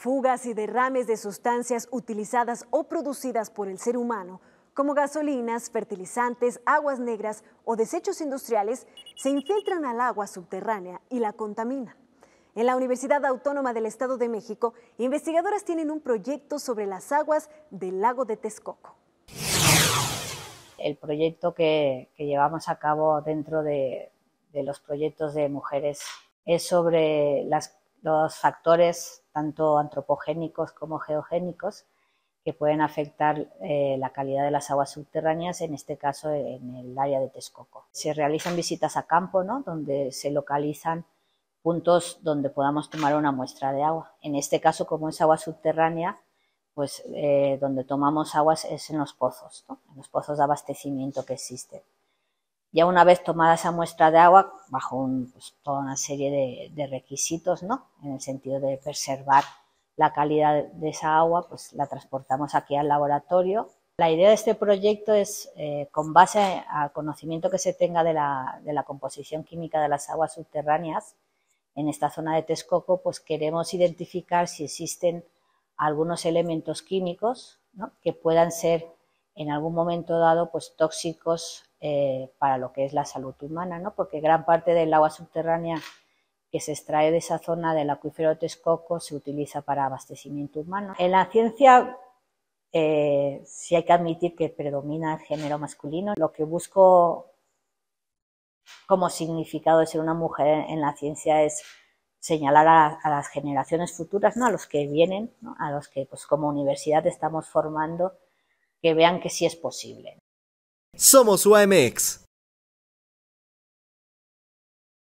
Fugas y derrames de sustancias utilizadas o producidas por el ser humano, como gasolinas, fertilizantes, aguas negras o desechos industriales, se infiltran al agua subterránea y la contaminan. En la Universidad Autónoma del Estado de México, investigadoras tienen un proyecto sobre las aguas del lago de Texcoco. El proyecto que, llevamos a cabo dentro de, los proyectos de mujeres es sobre los factores tanto antropogénicos como geogénicos que pueden afectar eh, la calidad de las aguas subterráneas, en este caso en el área de Texcoco. Se realizan visitas a campo, ¿no? donde se localizan puntos donde podamos tomar una muestra de agua. En este caso, como es agua subterránea, pues eh, donde tomamos agua es en los pozos, en los pozos de abastecimiento que existen. Ya una vez tomada esa muestra de agua, bajo pues, toda una serie de, requisitos, ¿no? en el sentido de preservar la calidad de esa agua, pues la transportamos aquí al laboratorio. La idea de este proyecto es, eh, con base al conocimiento que se tenga de la, composición química de las aguas subterráneas, en esta zona de Texcoco, pues queremos identificar si existen algunos elementos químicos que puedan ser en algún momento dado pues tóxicos eh, para lo que es la salud humana, ¿no? porque gran parte del agua subterránea que se extrae de esa zona del acuífero de Texcoco se utiliza para abastecimiento humano. En la ciencia eh, sí hay que admitir que predomina el género masculino. Lo que busco como significado de ser una mujer en la ciencia es señalar a, las generaciones futuras, ¿no? a los que vienen, a los que pues, como universidad estamos formando, que vean que sí es posible. Somos UAMX.